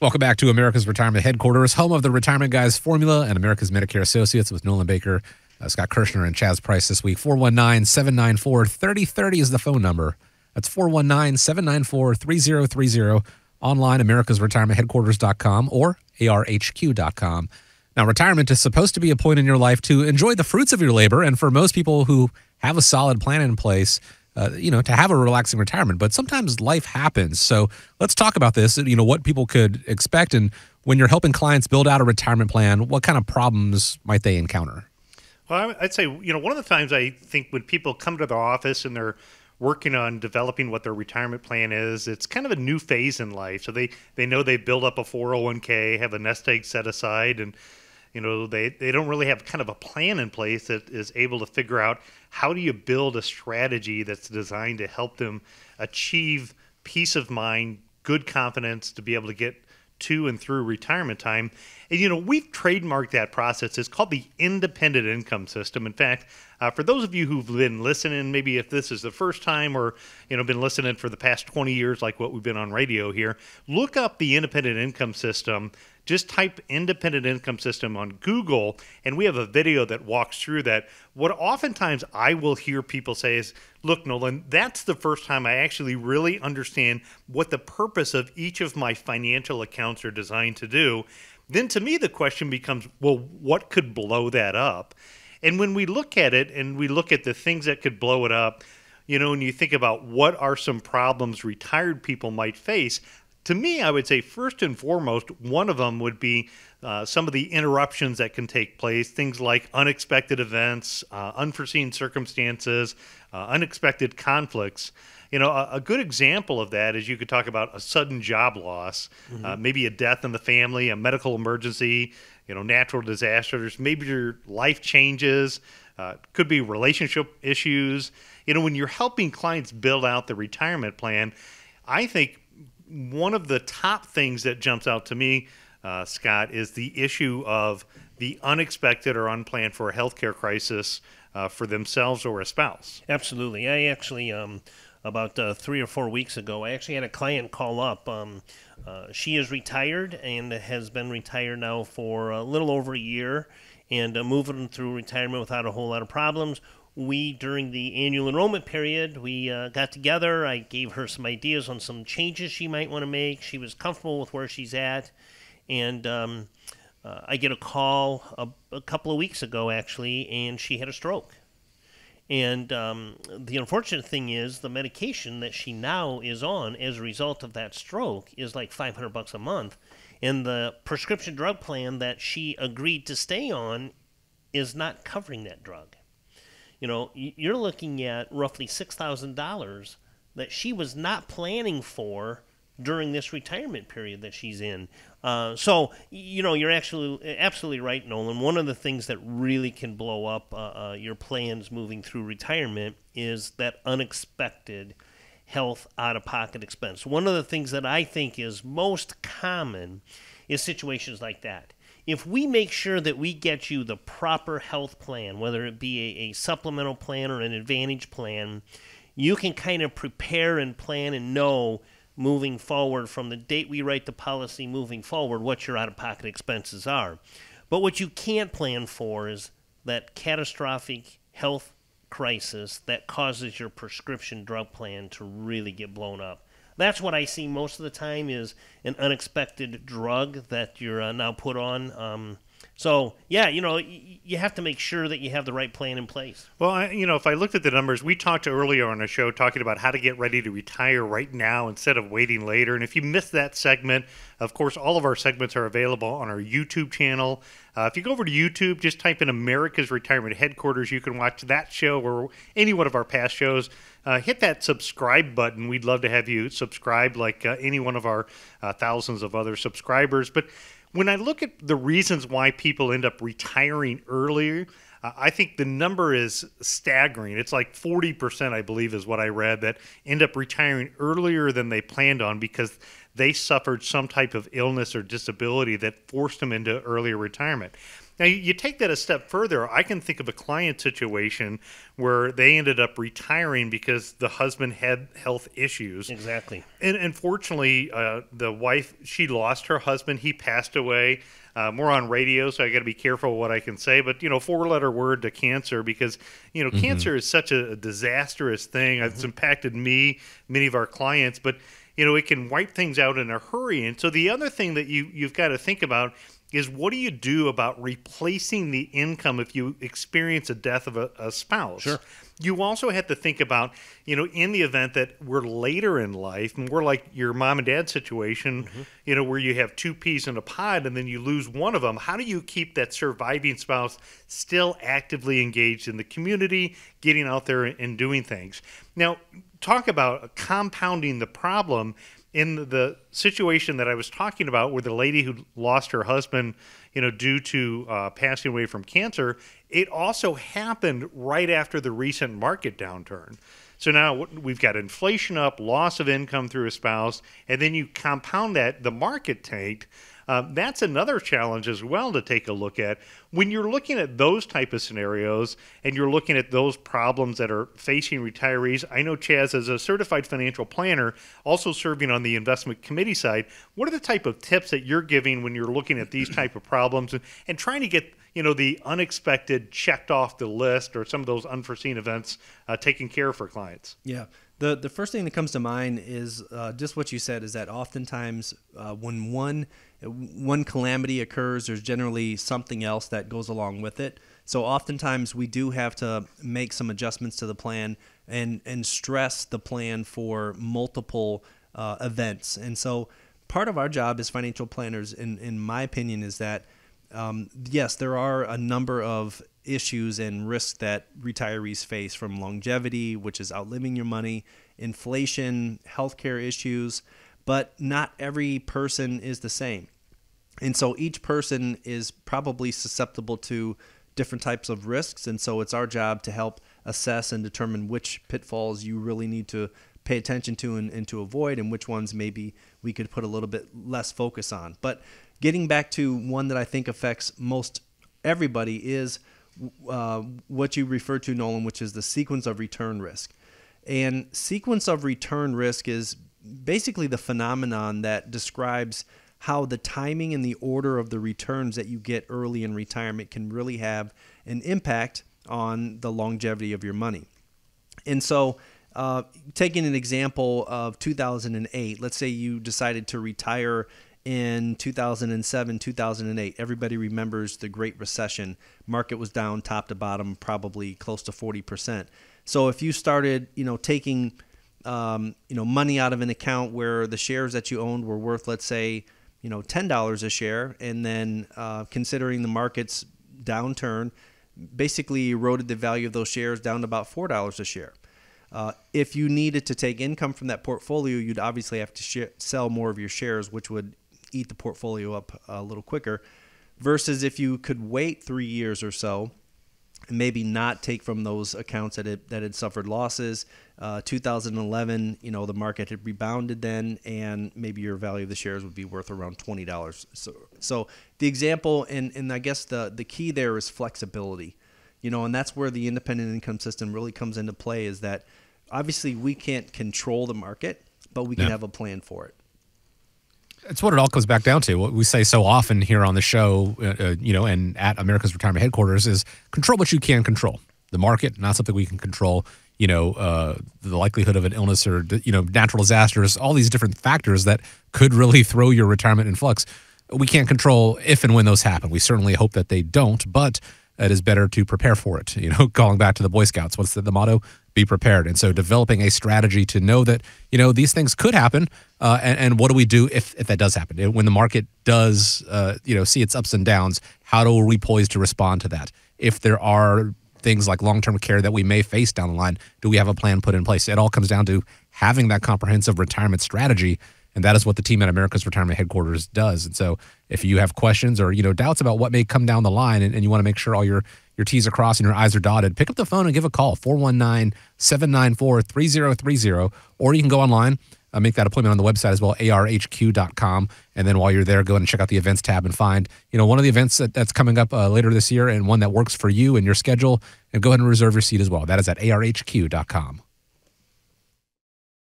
Welcome back to America's Retirement Headquarters, home of the Retirement Guys Formula and America's Medicare Associates with Nolan Baker, uh, Scott Kirschner, and Chaz Price this week. 419 794 3030 is the phone number. That's 419 794 3030. Online, americasretirementheadquarters.com or arhq.com. Now, retirement is supposed to be a point in your life to enjoy the fruits of your labor. And for most people who have a solid plan in place, uh, you know, to have a relaxing retirement. But sometimes life happens. So let's talk about this. You know, what people could expect, and when you're helping clients build out a retirement plan, what kind of problems might they encounter? Well, I'd say you know one of the times I think when people come to the office and they're working on developing what their retirement plan is, it's kind of a new phase in life. So they they know they build up a 401k, have a nest egg set aside, and you know they they don't really have kind of a plan in place that is able to figure out how do you build a strategy that's designed to help them achieve peace of mind, good confidence to be able to get to and through retirement time. And you know, we've trademarked that process. It's called the independent income system. In fact, uh, for those of you who've been listening, maybe if this is the first time or you know been listening for the past 20 years, like what we've been on radio here, look up the independent income system. Just type independent income system on Google, and we have a video that walks through that. What oftentimes I will hear people say is, Look, Nolan, that's the first time I actually really understand what the purpose of each of my financial accounts are designed to do. Then to me, the question becomes, well, what could blow that up? And when we look at it and we look at the things that could blow it up, you know, when you think about what are some problems retired people might face, to me, I would say first and foremost, one of them would be uh, some of the interruptions that can take place, things like unexpected events, uh, unforeseen circumstances, uh, unexpected conflicts. You know, a, a, good example of that is you could talk about a sudden job loss, mm-hmm. Uh, maybe a death in the family, a medical emergency, you know, natural disasters, maybe your life changes, uh, could be relationship issues. You know, when you're helping clients build out the retirement plan, I think one of the top things that jumps out to me, uh, Scott, is the issue of the unexpected or unplanned for a healthcare crisis uh, for themselves or a spouse. Absolutely. I actually, um, about uh, three or four weeks ago, I actually had a client call up. Um, uh, she is retired and has been retired now for a little over a year and uh, moving through retirement without a whole lot of problems. We during the annual enrollment period we uh, got together. I gave her some ideas on some changes she might want to make. She was comfortable with where she's at. And um, uh, i get a call a, a, couple of weeks ago actually and she had a stroke and um, the unfortunate thing is the medication that she now is on as a result of that stroke is like 500 bucks a month. And the prescription drug plan that she agreed to stay on is not covering that drug. You know, you're looking at roughly $6,000 that she was not planning for during this retirement period that she's in. Uh, so, you know, you're actually absolutely right, Nolan. One of the things that really can blow up uh, uh, your plans moving through retirement is that unexpected health out of pocket expense. One of the things that I think is most common is situations like that if we make sure that we get you the proper health plan, whether it be a, a supplemental plan or an advantage plan, you can kind of prepare and plan and know moving forward from the date we write the policy moving forward what your out of pocket expenses are. But what you can't plan for is that catastrophic health crisis that causes your prescription drug plan to really get blown up that's what I see most of the time is an unexpected drug that you're uh, now put on. Um, so yeah, you know, you have to make sure that you have the right plan in place. Well, I, you know, if I looked at the numbers, we talked earlier on the show talking about how to get ready to retire right now instead of waiting later. And if you missed that segment, of course, all of our segments are available on our YouTube channel. Uh, if you go over to YouTube, just type in America's Retirement Headquarters. You can watch that show or any one of our past shows. Uh, hit that subscribe button. We'd love to have you subscribe like uh, any one of our uh, thousands of other subscribers. But when I look at the reasons why people end up retiring earlier, uh, I think the number is staggering. It's like 40%, I believe, is what I read, that end up retiring earlier than they planned on because they suffered some type of illness or disability that forced them into earlier retirement. Now, you take that a step further. I can think of a client situation where they ended up retiring because the husband had health issues. Exactly. And unfortunately, uh, the wife, she lost her husband. He passed away. Uh, more on radio, so I got to be careful what I can say. But you know, four-letter word to cancer because you know mm-hmm. cancer is such a, disastrous thing. Mm-hmm. It's impacted me, many of our clients, but you know, it can wipe things out in a hurry. And so the other thing that you you've got to think about is what do you do about replacing the income if you experience a death of a, a spouse? Sure. You also have to think about, you know, in the event that we're later in life and we're like your mom and dad situation, mm-hmm. you know, where you have two peas in a pod and then you lose one of them. How do you keep that surviving spouse still actively engaged in the community, getting out there and doing things? Now, talk about compounding the problem in the situation that I was talking about, where the lady who lost her husband, you know, due to uh, passing away from cancer, it also happened right after the recent market downturn. So now we've got inflation up, loss of income through a spouse, and then you compound that, the market tanked. Uh, that's another challenge as well to take a look at when you're looking at those type of scenarios and you're looking at those problems that are facing retirees. I know Chaz, as a certified financial planner, also serving on the investment committee side. What are the type of tips that you're giving when you're looking at these type of problems and, and trying to get you know the unexpected checked off the list or some of those unforeseen events uh, taken care of for clients? Yeah. The, the first thing that comes to mind is uh, just what you said is that oftentimes uh, when one one calamity occurs, there's generally something else that goes along with it. So oftentimes we do have to make some adjustments to the plan and and stress the plan for multiple uh, events. And so part of our job as financial planners, in in my opinion, is that um, yes, there are a number of issues and risks that retirees face from longevity, which is outliving your money, inflation, healthcare issues, but not every person is the same. And so each person is probably susceptible to different types of risks. And so it's our job to help assess and determine which pitfalls you really need to pay attention to and, and to avoid, and which ones maybe we could put a little bit less focus on. But getting back to one that I think affects most everybody is uh, what you refer to, Nolan, which is the sequence of return risk. And sequence of return risk is basically the phenomenon that describes how the timing and the order of the returns that you get early in retirement can really have an impact on the longevity of your money. And so, uh, taking an example of 2008, let's say you decided to retire in 2007, 2008. Everybody remembers the Great Recession. Market was down top to bottom, probably close to 40%. So if you started, you know, taking, um, you know, money out of an account where the shares that you owned were worth, let's say, you know, ten dollars a share, and then uh, considering the market's downturn, basically eroded the value of those shares down to about four dollars a share. Uh, if you needed to take income from that portfolio, you'd obviously have to sh- sell more of your shares, which would eat the portfolio up a little quicker. Versus if you could wait three years or so maybe not take from those accounts that it, that had suffered losses. Uh, 2011, you know, the market had rebounded then, and maybe your value of the shares would be worth around twenty dollars. So, so the example, and and I guess the the key there is flexibility, you know, and that's where the independent income system really comes into play. Is that obviously we can't control the market, but we can yeah. have a plan for it it's what it all comes back down to. What we say so often here on the show, uh, uh, you know, and at America's Retirement Headquarters is control what you can control. The market, not something we can control. You know, uh, the likelihood of an illness or you know natural disasters, all these different factors that could really throw your retirement in flux. We can't control if and when those happen. We certainly hope that they don't, but it is better to prepare for it. You know, calling back to the Boy Scouts, what's the, the motto? Be prepared. And so, developing a strategy to know that you know these things could happen, uh, and, and, what do we do if, if that does happen? When the market does, uh, you know, see its ups and downs, how do we poise to respond to that? If there are things like long-term care that we may face down the line, do we have a plan put in place? It all comes down to having that comprehensive retirement strategy And that is what the team at America's Retirement Headquarters does. And so if you have questions or, you know, doubts about what may come down the line and, and you want to make sure all your, your T's are crossed and your I's are dotted, pick up the phone and give a call, 419-794-3030. Or you can go online, uh, make that appointment on the website as well, arhq.com. And then while you're there, go ahead and check out the events tab and find, you know, one of the events that, that's coming up uh, later this year and one that works for you and your schedule. And go ahead and reserve your seat as well. That is at arhq.com.